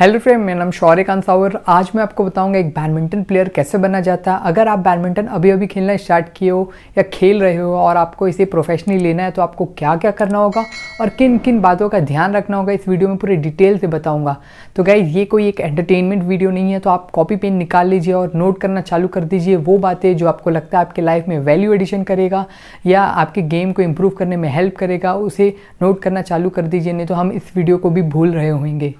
Hello friend मेरा नाम शौर्यकांत सावर। आज मैं आपको बताऊँगा एक बैडमिंटन प्लेयर कैसे बनना चाहता है। अगर आप बैडमिंटन अभी अभी खेलना स्टार्ट किए हो या खेल रहे हो और आपको इसे प्रोफेशनली लेना है तो आपको क्या क्या करना होगा और किन किन बातों का ध्यान रखना होगा, इस वीडियो में पूरे डिटेल से बताऊँगा। तो गाइज़ ये कोई एक एंटरटेनमेंट वीडियो नहीं है तो आप कॉपी पेन निकाल लीजिए और नोट करना चालू कर दीजिए। वो बातें जो आपको लगता है आपके लाइफ में वैल्यू एडिशन करेगा या आपके गेम को इम्प्रूव करने में हेल्प करेगा, उसे नोट करना चालू कर दीजिए, नहीं तो हम इस वीडियो को भी भूल रहे होंगे।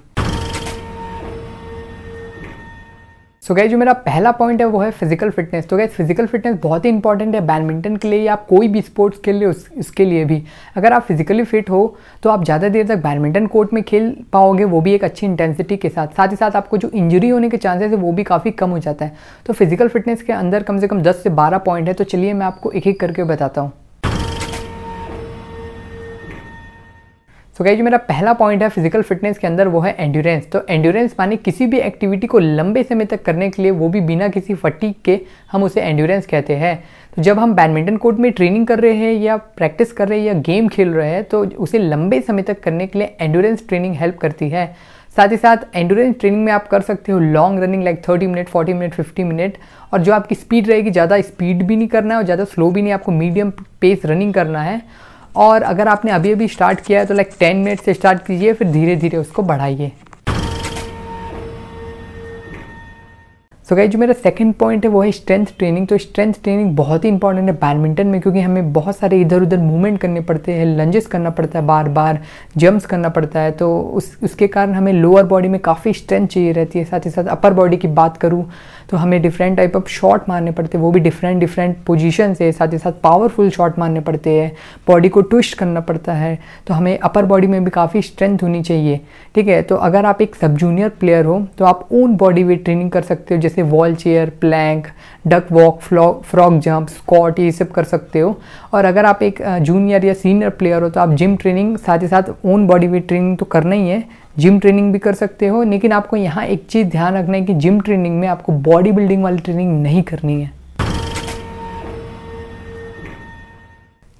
सो गए जो मेरा पहला पॉइंट है वो है फ़िज़िकल फिटनेस तो गए फ़िज़िकल फिटनेस बहुत ही इंपॉर्टेंट है बैडमिंटन के लिए या कोई भी स्पोर्ट्स के लिए उस, उसके लिए भी. अगर आप फिजिकली फिट हो तो आप ज़्यादा देर तक बैडमिंटन कोर्ट में खेल पाओगे वो भी एक अच्छी इंटेंसिटी के साथ. साथ ही साथ आपको जो इंजरी होने के चांसेस है वो भी काफ़ी कम हो जाता है. तो फ़िज़िकल फिटनेस के अंदर कम से कम दस से बारह पॉइंट है तो चलिए मैं आपको एक एक करके बताता हूँ. तो क्या जो मेरा पहला पॉइंट है फ़िज़िकल फिटनेस के अंदर वो है एंड्योरेंस तो एंड्योरेंस माने किसी भी एक्टिविटी को लंबे समय तक करने के लिए वो भी बिना किसी फटीक के हम उसे एंड्योरेंस कहते हैं. तो जब हम बैडमिंटन कोर्ट में ट्रेनिंग कर रहे हैं या प्रैक्टिस कर रहे हैं या गेम खेल रहे हैं तो उसे लंबे समय तक करने के लिए एंड्योरेंस ट्रेनिंग हेल्प करती है. साथ ही साथ एंडोरेंस ट्रेनिंग में आप कर सकते हो long running like 30 minute 40 minute 50 minute और जो आपकी स्पीड रहेगी, ज़्यादा स्पीड भी नहीं करना है और ज़्यादा स्लो भी नहीं, आपको मीडियम पेस रनिंग करना है. और अगर आपने अभी अभी स्टार्ट किया है तो लाइक टेन मिनट से स्टार्ट कीजिए, फिर धीरे धीरे उसको बढ़ाइए। सो so जो मेरा सेकंड पॉइंट है, वो है स्ट्रेंथ ट्रेनिंग तो स्ट्रेंथ ट्रेनिंग बहुत ही इंपॉर्टेंट है बैडमिंटन में, क्योंकि हमें बहुत सारे इधर उधर मूवमेंट करने पड़ते हैं लंजेस करना पड़ता है बार बार जंप्स करना पड़ता है। तो उस, उसके कारण हमें लोअर बॉडी में काफ़ी स्ट्रेंथ चाहिए रहती है। साथ ही साथ अपर बॉडी की बात करूँ तो हमें डिफरेंट टाइप ऑफ़ शॉट मारने पड़ते हैं, वो भी डिफरेंट डिफरेंट पोजीशन से साथ ही साथ पावरफुल शॉट मारने पड़ते हैं बॉडी को ट्विस्ट करना पड़ता है तो हमें अपर बॉडी में भी काफ़ी स्ट्रेंथ होनी चाहिए, ठीक है? तो अगर आप एक सब जूनियर प्लेयर हो तो आप ओन बॉडी वेट ट्रेनिंग कर सकते हो, जैसे wall chair plank duck walk flock frog jump squat ये सब कर सकते हो। और अगर आप एक जूनियर या सीनियर प्लेयर हो तो आप जिम ट्रेनिंग साथ ही साथ ओन बॉडी वेट ट्रेनिंग तो करना ही है जिम ट्रेनिंग भी कर सकते हो, लेकिन आपको यहाँ एक चीज़ ध्यान रखना है कि जिम ट्रेनिंग में आपको बॉडी बिल्डिंग वाली ट्रेनिंग नहीं करनी है।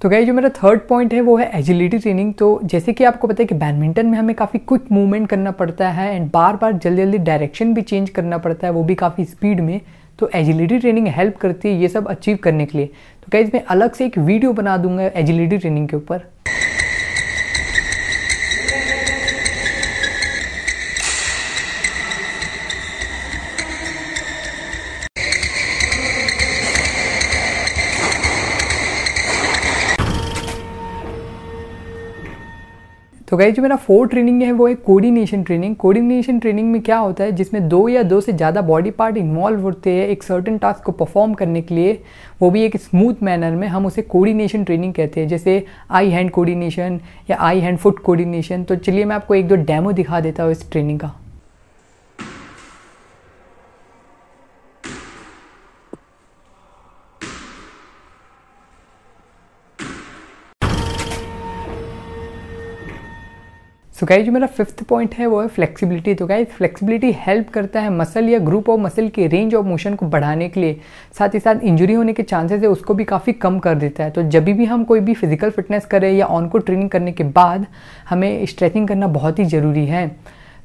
तो गई जो मेरा थर्ड पॉइंट है, वो है एजिलिटी ट्रेनिंग तो जैसे कि आपको पता है कि बैडमिंटन में हमें काफ़ी क्विक मूवमेंट करना पड़ता है एंड बार बार जल्दी जल्दी डायरेक्शन भी चेंज करना पड़ता है, वो भी काफ़ी स्पीड में। तो एजिलिटी ट्रेनिंग हेल्प करती है ये सब अचीव करने के लिए। तो क्या मैं अलग से एक वीडियो बना दूँगा एजिलिटी ट्रेनिंग के ऊपर। तो गई जो मेरा फोर ट्रेनिंग है, वो है कोऑर्डिनेशन ट्रेनिंग कोऑर्डिनेशन ट्रेनिंग में क्या होता है, जिसमें दो या दो से ज़्यादा बॉडी पार्ट इन्वॉल्व होते हैं एक सर्टन टास्क को परफॉर्म करने के लिए, वो भी एक स्मूथ मैनर में हम उसे कोऑर्डिनेशन ट्रेनिंग कहते हैं. जैसे आई हैंड कोऑर्डिनेशन या आई हैंड फुट कोऑर्डिनेशन तो चलिए मैं आपको एक दो डेमो दिखा देता हूँ इस ट्रेनिंग का. सो गाइज़ जो मेरा फिफ्थ पॉइंट है, वो है फ्लेक्सिबिलिटी तो गाइज़ फ्लेक्सिबिलिटी हेल्प करता है मसल या ग्रुप ऑफ़ मसल के रेंज ऑफ़ मोशन को बढ़ाने के लिए. साथ ही साथ इंजरी होने के चांसेस है, उसको भी काफ़ी कम कर देता है. तो जब भी हम कोई भी फ़िज़िकल फिटनेस करें या ऑन को ट्रेनिंग करने के बाद, हमें स्ट्रेचिंग करना बहुत ही ज़रूरी है.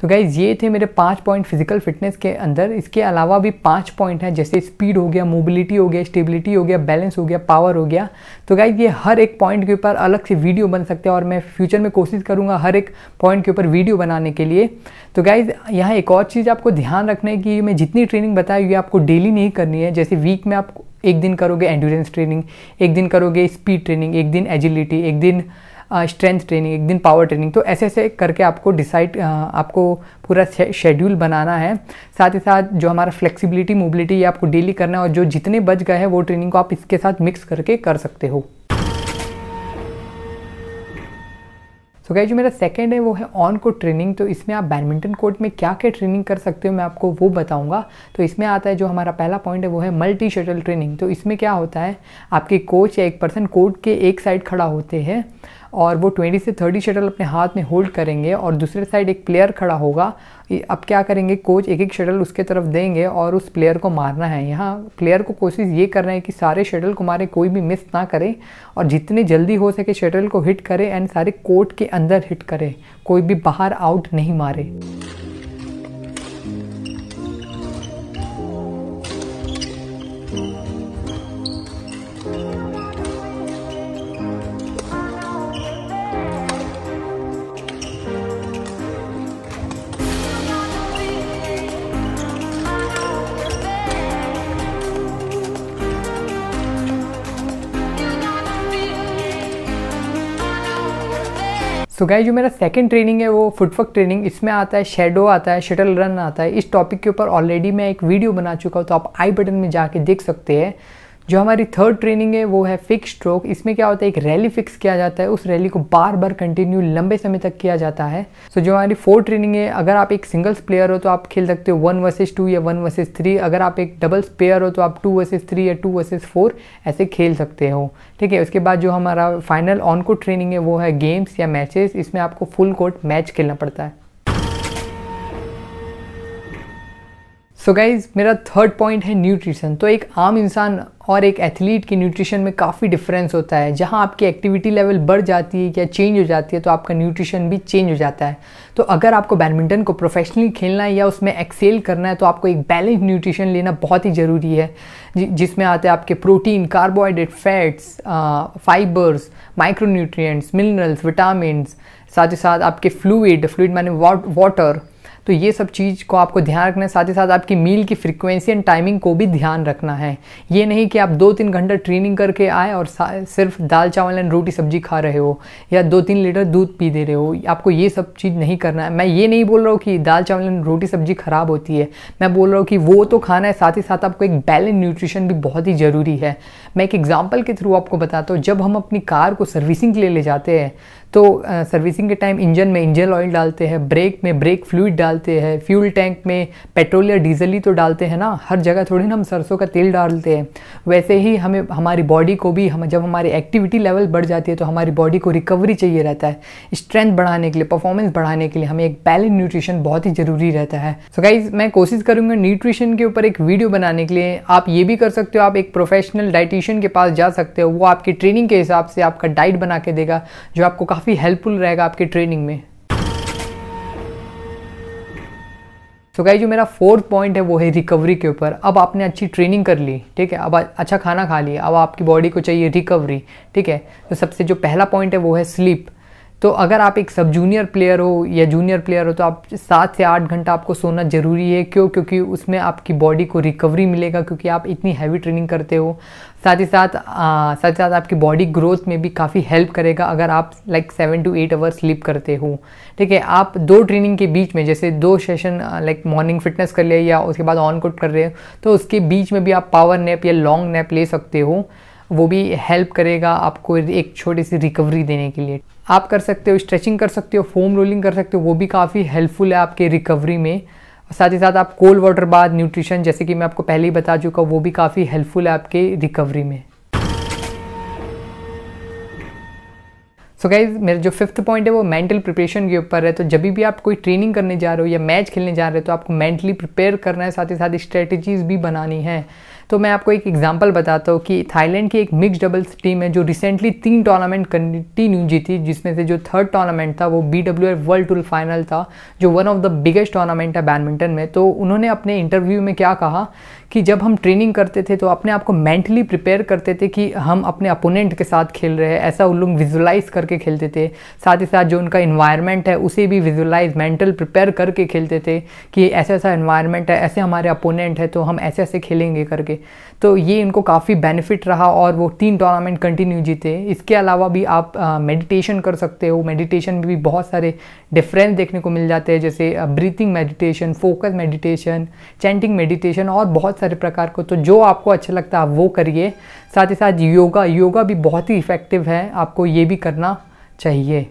तो गाइज़ ये थे मेरे पाँच पॉइंट फ़िज़िकल फिटनेस के अंदर। इसके अलावा भी पाँच पॉइंट हैं, जैसे स्पीड हो गया मोबिलिटी हो गया स्टेबिलिटी हो गया बैलेंस हो गया पावर हो गया। तो गाइज़ ये हर एक पॉइंट के ऊपर अलग से वीडियो बन सकते हैं और मैं फ्यूचर में कोशिश करूँगा हर एक पॉइंट के ऊपर वीडियो बनाने के लिए। तो गाइज़ यहाँ एक और चीज़ आपको ध्यान रखना है कि मैं जितनी ट्रेनिंग बताई हुई आपको डेली नहीं करनी है। जैसे वीक में आप एक दिन करोगे एंडोरेंस ट्रेनिंग एक दिन करोगे स्पीड ट्रेनिंग एक दिन एजिलिटी एक दिन स्ट्रेंथ ट्रेनिंग एक दिन पावर ट्रेनिंग तो ऐसे ऐसे करके आपको डिसाइड आपको पूरा शेड्यूल बनाना है। साथ ही साथ जो हमारा फ्लेक्सिबिलिटी मोबिलिटी ये आपको डेली करना है और जो जितने बच गए हैं वो ट्रेनिंग को आप इसके साथ मिक्स करके कर सकते हो। सो so, जो मेरा सेकंड है वो है ऑन कोर्ट ट्रेनिंग तो इसमें आप बैडमिंटन कोर्ट में क्या क्या ट्रेनिंग कर सकते हो मैं आपको वो बताऊँगा। तो इसमें आता है जो हमारा पहला पॉइंट है वो है मल्टी शटल ट्रेनिंग तो इसमें क्या होता है आपके कोच या एक पर्सन कोर्ट के एक साइड खड़ा होते हैं। और वो 20 से 30 शटल अपने हाथ में होल्ड करेंगे और दूसरे साइड एक प्लेयर खड़ा होगा। अब क्या करेंगे? कोच एक एक शटल उसके तरफ़ देंगे और उस प्लेयर को मारना है। यहाँ प्लेयर को कोशिश ये कर रहे हैं कि सारे शटल को मारे, कोई भी मिस ना करें और जितनी जल्दी हो सके शटल को हिट करें एंड सारे कोर्ट के अंदर हिट करे। कोई भी बाहर आउट नहीं मारे। सो so जो मेरा सेकंड ट्रेनिंग है, वो फुटवर्क ट्रेनिंग इसमें आता है शेडो आता है शटल रन आता है। इस टॉपिक के ऊपर ऑलरेडी मैं एक वीडियो बना चुका हूँ तो आप आई बटन में जाके देख सकते हैं। जो हमारी थर्ड ट्रेनिंग है वो है फिक्स स्ट्रोक इसमें क्या होता है एक रैली फिक्स किया जाता है. उस रैली को बार बार कंटिन्यू लंबे समय तक किया जाता है. सो so, जो हमारी फोर्थ ट्रेनिंग है अगर आप एक सिंगल्स प्लेयर हो तो आप खेल सकते हो वन वर्सेज टू या वन वर्सेज थ्री अगर आप एक डबल्स प्लेयर हो तो आप टू वर्सेज थ्री या टू वर्सेज फोर ऐसे खेल सकते हो. ठीक है? उसके बाद जो हमारा फाइनल ऑन कोर्ट ट्रेनिंग है वो है गेम्स या मैचेस इसमें आपको फुल कोर्ट मैच खेलना पड़ता है. सो so गाइज़ मेरा थर्ड पॉइंट है न्यूट्रिशन तो एक आम इंसान और एक एथलीट की न्यूट्रिशन में काफ़ी डिफरेंस होता है। जहाँ आपकी एक्टिविटी लेवल बढ़ जाती है या चेंज हो जाती है तो आपका न्यूट्रिशन भी चेंज हो जाता है। तो अगर आपको बैडमिंटन को प्रोफेशनली खेलना है या उसमें एक्सेल करना है तो आपको एक बैलेंस न्यूट्रिशन लेना बहुत ही ज़रूरी है। जि, जिसमें आते हैं आपके protein carbohydrate fats fibres micronutrients minerals vitamin साथ ही साथ आपके फ्लूड फ्लूड माने वाटर तो ये सब चीज़ को आपको ध्यान रखना है। साथ ही साथ आपकी मील की फ्रिक्वेंसी एंड टाइमिंग को भी ध्यान रखना है। ये नहीं कि आप दो तीन घंटा ट्रेनिंग करके आए और सिर्फ़ दाल, चावल एंड रोटी सब्ज़ी खा रहे हो या दो तीन लीटर दूध पी दे रहे हो। आपको ये सब चीज़ नहीं करना है। मैं ये नहीं बोल रहा हूँ कि दाल, चावल एंड रोटी सब्ज़ी खराब होती है। मैं बोल रहा हूँ कि वो तो खाना है। साथ ही साथ आपको एक बैलेंस न्यूट्रिशन भी बहुत ही ज़रूरी है। मैं एक एग्ज़ाम्पल के थ्रू आपको बताता हूँ। जब हम अपनी कार को सर्विसिंग के लिए ले जाते हैं तो सर्विसिंग के टाइम इंजन में इंजन ऑयल डालते हैं ब्रेक में ब्रेक फ्लूड डालते हैं। फ्यूल टैंक में पेट्रोल या डीजल ही तो डालते हैं ना। हर जगह थोड़ी ना हम सरसों का तेल डालते हैं। वैसे ही हमें, हमारी बॉडी को भी हम, जब हमारी एक्टिविटी लेवल बढ़ जाती है तो हमारी बॉडी को रिकवरी चाहिए रहता है। स्ट्रेंथ बढ़ाने के लिए परफॉर्मेंस बढ़ाने के लिए हमें एक बैलेंस न्यूट्रिशन बहुत ही ज़रूरी रहता है। सो so गाइज़ मैं कोशिश करूँगा न्यूट्रिशन के ऊपर एक वीडियो बनाने के लिए। आप ये भी कर सकते हो, आप एक प्रोफेशनल डाइटिशियन के पास जा सकते हो। वो आपकी ट्रेनिंग के हिसाब से आपका डाइट बना के देगा, जो आपको काफ़ी हेल्पफुल रहेगा आपकी ट्रेनिंग में। तो गाई जो मेरा फोर्थ पॉइंट है, वो है रिकवरी के ऊपर। अब आपने अच्छी ट्रेनिंग कर ली, ठीक है? अब अच्छा खाना खा लिया। अब आपकी बॉडी को चाहिए रिकवरी ठीक है? तो सबसे जो पहला पॉइंट है, वो है स्लीप तो अगर आप एक सब जूनियर प्लेयर हो या जूनियर प्लेयर हो तो आप सात से आठ घंटा आपको सोना ज़रूरी है। क्यों? क्योंकि उसमें आपकी बॉडी को रिकवरी मिलेगा, क्योंकि आप इतनी हैवी ट्रेनिंग करते हो। साथ ही साथ साथ ही साथ आपकी बॉडी ग्रोथ में भी काफ़ी हेल्प करेगा, अगर आप like seven to eight hours sleep करते हो। ठीक है, आप दो ट्रेनिंग के बीच में, जैसे दो सेशन लाइक मॉर्निंग फिटनेस कर लिया या उसके बाद ऑन कोट कर रहे हो तो उसके बीच में भी आप पावर नैप या लॉन्ग नैप ले सकते हो। वो भी हेल्प करेगा आपको एक छोटी सी रिकवरी देने के लिए। आप कर सकते हो स्ट्रेचिंग कर सकते हो फोम रोलिंग कर सकते हो, वो भी काफ़ी हेल्पफुल है आपके रिकवरी में। साथ ही साथ आप कोल्ड वाटर बाद न्यूट्रिशन जैसे कि मैं आपको पहले ही बता चुका हूँ, वो भी काफ़ी हेल्पफुल है आपके रिकवरी में। सो गाइज़ मेरा जो फिफ्थ पॉइंट है, वो मेंटल प्रिपरेशन के ऊपर है। तो जब भी आप कोई ट्रेनिंग करने जा रहे हो या मैच खेलने जा रहे हो तो आपको मेंटली प्रिपेयर करना है। साथ ही साथ स्ट्रेटजीज भी बनानी है। तो मैं आपको एक एग्ज़ाम्पल बताता हूँ कि थाईलैंड की एक मिक्स डबल्स टीम है जो रिसेंटली तीन टूर्नामेंट कंटिन्यू जीती, जिसमें से जो थर्ड टूर्नामेंट था, वो B W F world tour final था, जो one of the biggest tournament है बैडमिंटन में। तो उन्होंने अपने इंटरव्यू में क्या कहा कि जब हम ट्रेनिंग करते थे तो अपने आप को मेंटली प्रिपेयर करते थे कि हम अपने अपोनेंट के साथ खेल रहे हैं, ऐसा उन लोग विजुलाइज करके खेलते थे। साथ ही साथ जो उनका इन्वायरमेंट है, उसे भी विजुलाइज मेंटल प्रिपेयर करके खेलते थे कि ऐसा ऐसा इन्वायरमेंट है, ऐसे हमारे अपोनेंट है तो हम ऐसे ऐसे खेलेंगे करके। तो ये इनको काफ़ी बेनिफिट रहा और वो तीन टूर्नामेंट कंटिन्यू जीते। इसके अलावा भी आप मेडिटेशन कर सकते हो। मेडिटेशन में भी बहुत सारे डिफरेंस देखने को मिल जाते हैं, जैसे breathing meditation focus meditation chanting meditation और बहुत सारे प्रकार को। तो जो आपको अच्छा लगता है, आप वो करिए। साथ ही साथ योगा योगा भी बहुत ही इफ़ेक्टिव है। आपको ये भी करना चाहिए।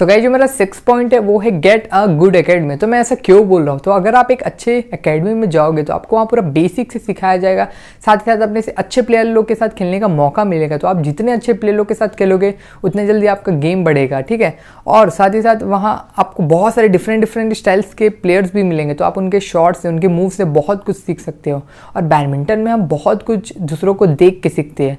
सो so जो मेरा सिक्स पॉइंट है, वो है गेट अ गुड अकेडमी तो मैं ऐसा क्यों बोल रहा हूँ? तो अगर आप एक अच्छे अकेडमी में जाओगे तो आपको वहाँ पूरा बेसिक से सिखाया जाएगा। साथ ही साथ अपने से अच्छे प्लेयर लोग के साथ खेलने का मौका मिलेगा। तो आप जितने अच्छे प्लेयर लोग के साथ खेलोगे, उतने जल्दी आपका गेम बढ़ेगा, ठीक है? और साथ ही साथ वहाँ आपको बहुत सारे डिफरेंट डिफरेंट स्टाइल्स के प्लेयर्स भी मिलेंगे। तो आप उनके शॉर्ट से, उनके मूव से बहुत कुछ सीख सकते हो। और बैडमिंटन में हम बहुत कुछ दूसरों को देख के सीखते हैं।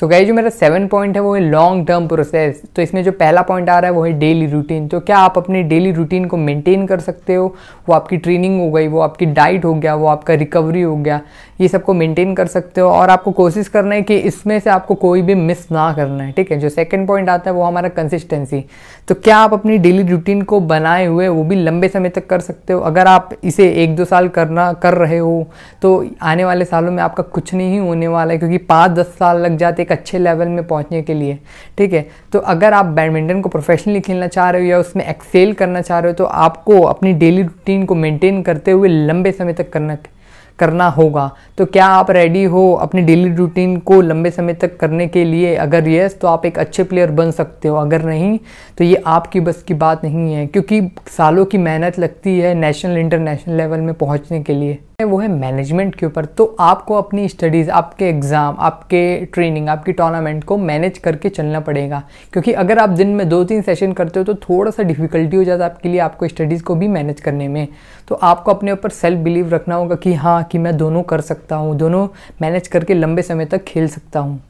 सो so गई जो मेरा सेवन पॉइंट है, वो है लॉन्ग टर्म प्रोसेस तो इसमें जो पहला पॉइंट आ रहा है, वो है डेली रूटीन तो क्या आप अपनी डेली रूटीन को मेंटेन कर सकते हो? वो आपकी ट्रेनिंग हो गई, वो आपकी डाइट हो गया, वो आपका रिकवरी हो गया. ये सबको मेंटेन कर सकते हो और आपको कोशिश करना है कि इसमें से आपको कोई भी मिस ना करना है, ठीक है? जो सेकेंड पॉइंट आता है, वो हमारा कंसिस्टेंसी तो क्या आप अपनी डेली रूटीन को बनाए हुए, वो भी लंबे समय तक कर सकते हो? अगर आप इसे एक दो साल करना, कर रहे हो तो आने वाले सालों में आपका कुछ नहीं होने वाला है, क्योंकि पाँच दस साल लग जाते एक अच्छे लेवल में पहुँचने के लिए, ठीक है? तो अगर आप बैडमिंटन को प्रोफेशनली खेलना चाह रहे हो या उसमें एक्सेल करना चाह रहे हो तो आपको अपनी डेली रूटीन को मेंटेन करते हुए लंबे समय तक करना करना होगा। तो क्या आप रेडी हो अपनी डेली रूटीन को लंबे समय तक करने के लिए? अगर यस तो आप एक अच्छे प्लेयर बन सकते हो। अगर नहीं तो ये आपकी बस की बात नहीं है, क्योंकि सालों की मेहनत लगती है नेशनल इंटरनेशनल लेवल में पहुँचने के लिए। वो है मैनेजमेंट के ऊपर। तो आपको अपनी स्टडीज़ आपके एग्ज़ाम आपके ट्रेनिंग आपकी टूर्नामेंट को मैनेज करके चलना पड़ेगा। क्योंकि अगर आप दिन में दो तीन सेशन करते हो तो थोड़ा सा डिफ़िकल्टी हो जाता है आपके लिए आपको स्टडीज़ को भी मैनेज करने में। तो आपको अपने ऊपर सेल्फ बिलीव रखना होगा कि हाँ कि मैं दोनों कर सकता हूँ, दोनों मैनेज करके लंबे समय तक खेल सकता हूँ।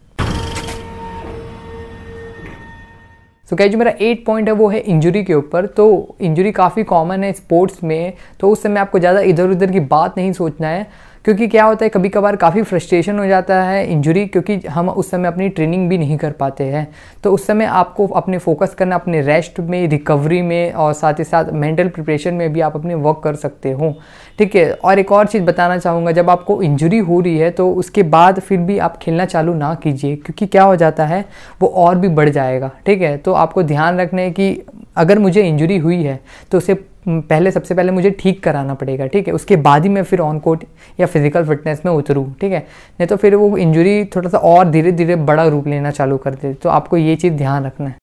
सो क्या जो मेरा एट पॉइंट है, वो है इंजरी के ऊपर तो इंजरी काफ़ी कॉमन है स्पोर्ट्स में तो उस समय आपको ज़्यादा इधर उधर की बात नहीं सोचना है। क्योंकि क्या होता है कभी कभार काफ़ी फ्रस्ट्रेशन हो जाता है इंजरी क्योंकि हम उस समय अपनी ट्रेनिंग भी नहीं कर पाते हैं। तो उस समय आपको अपने फोकस करना, अपने रेस्ट में रिकवरी में और साथ ही साथ मेंटल प्रिपरेशन में भी आप अपने वर्क कर सकते हो। ठीक है, और एक और चीज़ बताना चाहूँगा, जब आपको इंजरी हो रही है तो उसके बाद फिर भी आप खेलना चालू ना कीजिए, क्योंकि क्या हो जाता है, वो और भी बढ़ जाएगा। ठीक है तो आपको ध्यान रखना है कि अगर मुझे इंजरी हुई है तो उसे पहले, सबसे पहले मुझे ठीक कराना पड़ेगा, ठीक है? उसके बाद ही मैं फिर ऑन कोर्ट या फ़िज़िकल फिटनेस में उतरूँ, ठीक है? नहीं तो फिर वो इंजरी थोड़ा सा और धीरे धीरे बड़ा रूप लेना चालू कर दे। तो आपको ये चीज़ ध्यान रखना है।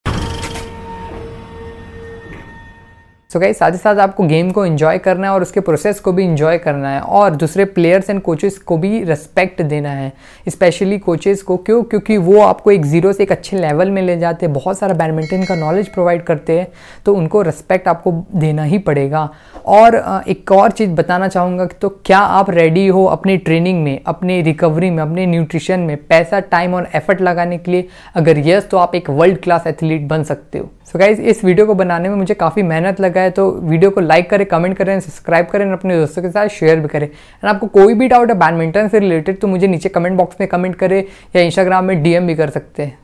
सो गई साथ ही साथ आपको गेम को इन्जॉय करना है और उसके प्रोसेस को भी इन्जॉय करना है और दूसरे प्लेयर्स एंड कोचेस को भी रिस्पेक्ट देना है स्पेशली कोचेस को। क्यों? क्योंकि वो आपको एक ज़ीरो से एक अच्छे लेवल में ले जाते हैं, बहुत सारा बैडमिंटन का नॉलेज प्रोवाइड करते हैं तो उनको रिस्पेक्ट आपको देना ही पड़ेगा। और एक और चीज़ बताना चाहूँगा तो क्या आप रेडी हो अपनी ट्रेनिंग में, अपनी रिकवरी में, अपने न्यूट्रिशन में पैसा टाइम और एफर्ट लगाने के लिए? अगर यस तो आप एक वर्ल्ड क्लास एथलीट बन सकते हो। सो so गाइज़ इस वीडियो को बनाने में मुझे काफ़ी मेहनत लगा है तो वीडियो को लाइक करें कमेंट करें सब्सक्राइब करें अपने दोस्तों के साथ शेयर भी करें। एंड आपको कोई भी डाउट है बैडमिंटन से रिलेटेड तो मुझे नीचे कमेंट बॉक्स में कमेंट करें या इंस्टाग्राम में डीएम भी कर सकते हैं।